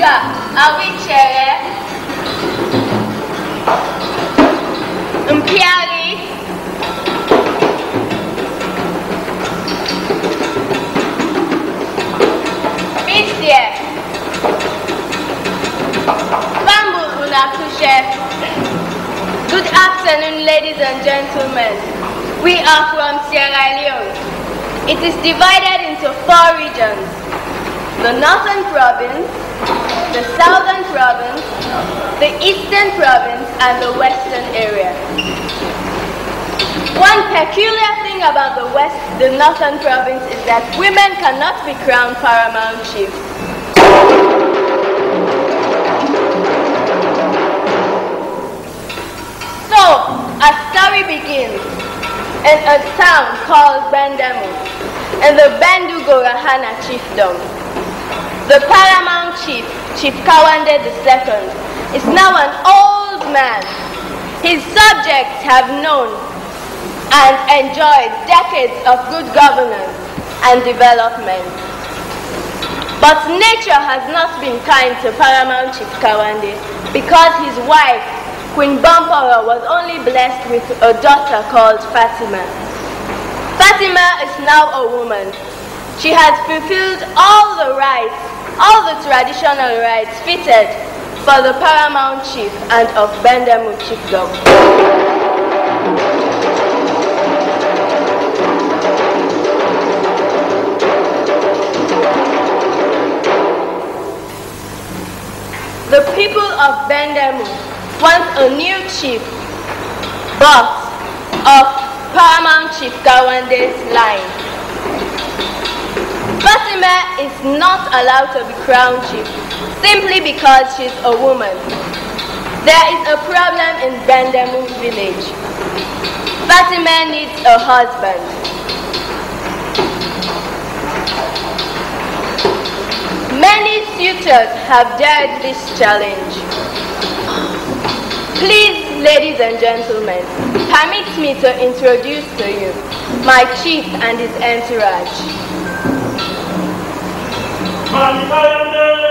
sugar and wheelchair mpiari misie na good afternoon ladies and gentlemen. We are from sierra leone. It is divided into four regions. The northern province the Southern Province, the Eastern Province, and the Western area. One peculiar thing about the West, the Northern Province is that women cannot be crowned paramount chiefs. So, our story begins in a town called Bendemu, in the Bendugorahana chiefdom. The paramount chief, Chief Kawande II, is now an old man. His subjects have known and enjoyed decades of good governance and development. But nature has not been kind to Paramount Chief Kawande because his wife, Queen Bampara, was only blessed with a daughter called Fatima. Fatima is now a woman. She has fulfilled all the rights, all the traditional rites fitted for the paramount chief and of Bendemu chiefdom. The people of Bendemu want a new chief, but of paramount chief Kawande's line. Fatima is not allowed to be crown chief simply because she's a woman. There is a problem in Bendemu village. Fatima needs a husband. Many suitors have dared this challenge. Please, ladies and gentlemen, permit me to introduce to you my chief and his entourage. 灿灿的